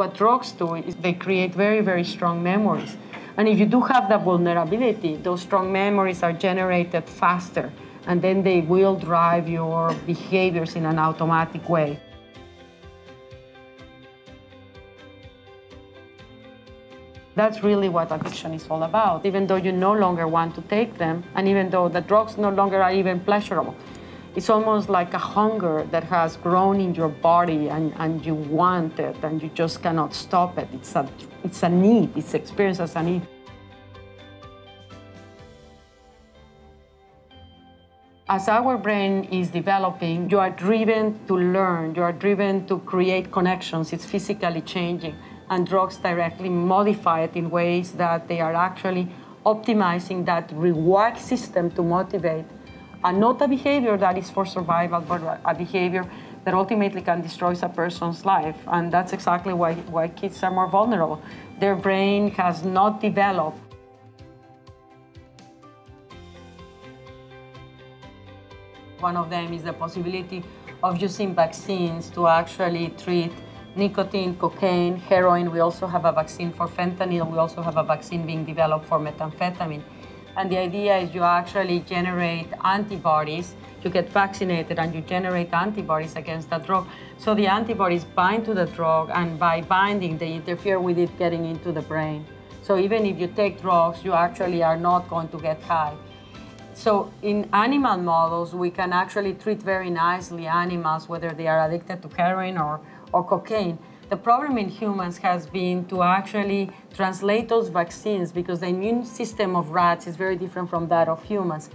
What drugs do is they create very, very strong memories. And if you do have that vulnerability, those strong memories are generated faster, and then they will drive your behaviors in an automatic way. That's really what addiction is all about, even though you no longer want to take them, and even though the drugs no longer are even pleasurable. It's almost like a hunger that has grown in your body and, and you want it and you just cannot stop it. It's a, it's a need, it's experienced as a need. As our brain is developing, you are driven to learn, you are driven to create connections, it's physically changing and drugs directly modify it in ways that they are actually optimizing that reward system to motivate and not a behavior that is for survival, but a behavior that ultimately can destroy a person's life. And that's exactly why, why kids are more vulnerable. Their brain has not developed. One of them is the possibility of using vaccines to actually treat nicotine, cocaine, heroin. We also have a vaccine for fentanyl. We also have a vaccine being developed for methamphetamine. And the idea is you actually generate antibodies. You get vaccinated and you generate antibodies against that drug. So the antibodies bind to the drug, and by binding, they interfere with it getting into the brain. So even if you take drugs, you actually are not going to get high. So in animal models, we can actually treat very nicely animals, whether they are addicted to heroin or, or cocaine. The problem in humans has been to actually translate those vaccines because the immune system of rats is very different from that of humans.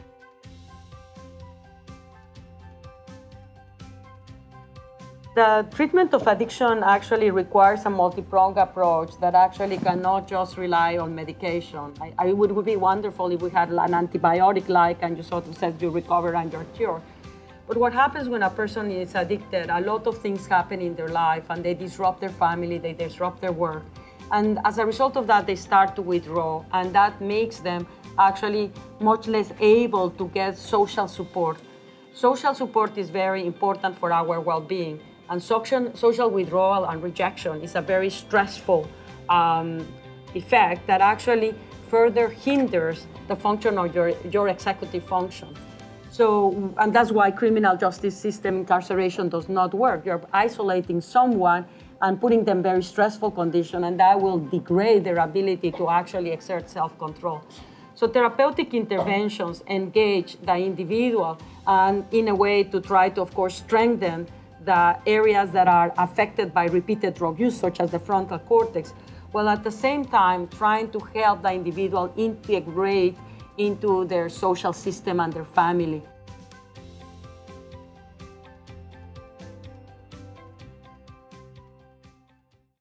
The treatment of addiction actually requires a multi-pronged approach that actually cannot just rely on medication. I, I would, would be wonderful if we had an antibiotic-like and you sort of said you recover and you're cured. But what happens when a person is addicted, a lot of things happen in their life and they disrupt their family, they disrupt their work. And as a result of that, they start to withdraw, and that makes them actually much less able to get social support. Social support is very important for our well being, and social, withdrawal and rejection is a very stressful um, effect that actually further hinders the function of your, your executive function. So, and that's why criminal justice system incarceration does not work. You're isolating someone and putting them very stressful condition, and that will degrade their ability to actually exert self-control. So therapeutic interventions engage the individual and in a way to try to, of course, strengthen the areas that are affected by repeated drug use, such as the frontal cortex, while at the same time trying to help the individual integrate into their social system and their family.